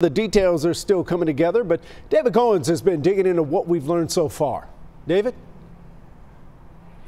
The details are still coming together, but David Goins has been digging into what we've learned so far. David?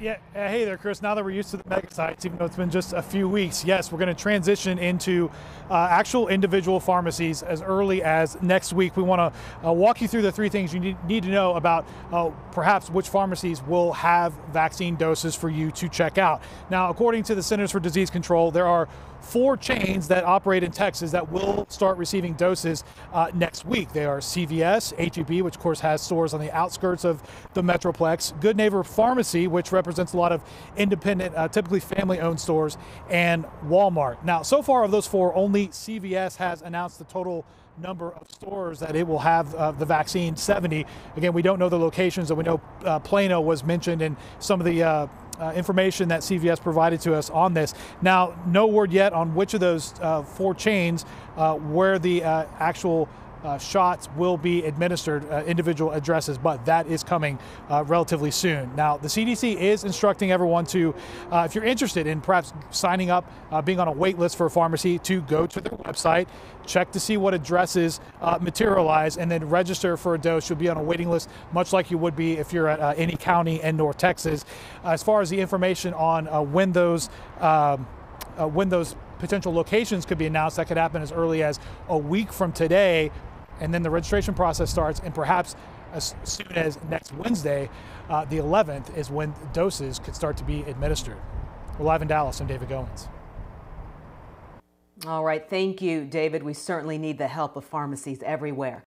Yeah, uh, hey there, Chris. Now that we're used to the mega sites, even though it's been just a few weeks, yes, we're going to transition into uh, actual individual pharmacies as early as next week. We want to uh, walk you through the three things you need, need to know about uh, perhaps which pharmacies will have vaccine doses for you to check out. Now, according to the Centers for Disease Control, there are four chains that operate in Texas that will start receiving doses uh, next week. They are CVS, HEB, which of course has stores on the outskirts of the Metroplex, Good Neighbor Pharmacy, which represents represents a lot of independent, uh, typically family owned stores, and Walmart. Now, so far of those four, only CVS has announced the total number of stores that it will have uh, the vaccine 70 again we don't know the locations and we know uh, plano was mentioned in some of the uh, uh information that cvs provided to us on this now no word yet on which of those uh, four chains uh, where the actual uh, shots will be administered uh, individual addresses, but that is coming uh, relatively soon. Now, the CDC is instructing everyone to, uh, if you're interested in perhaps signing up, uh, being on a wait list for a pharmacy, to go to their website, check to see what addresses uh, materialize, and then register for a dose. You'll be on a waiting list, much like you would be if you're at any county in North Texas. as far as the information on when those um, when those potential locations could be announced. That could happen as early as a week from today and then the registration process starts, and perhaps as soon as next Wednesday, uh, the 11th, is when doses could start to be administered. We're live in Dallas. I'm David Goins. All right. Thank you, David. We certainly need the help of pharmacies everywhere.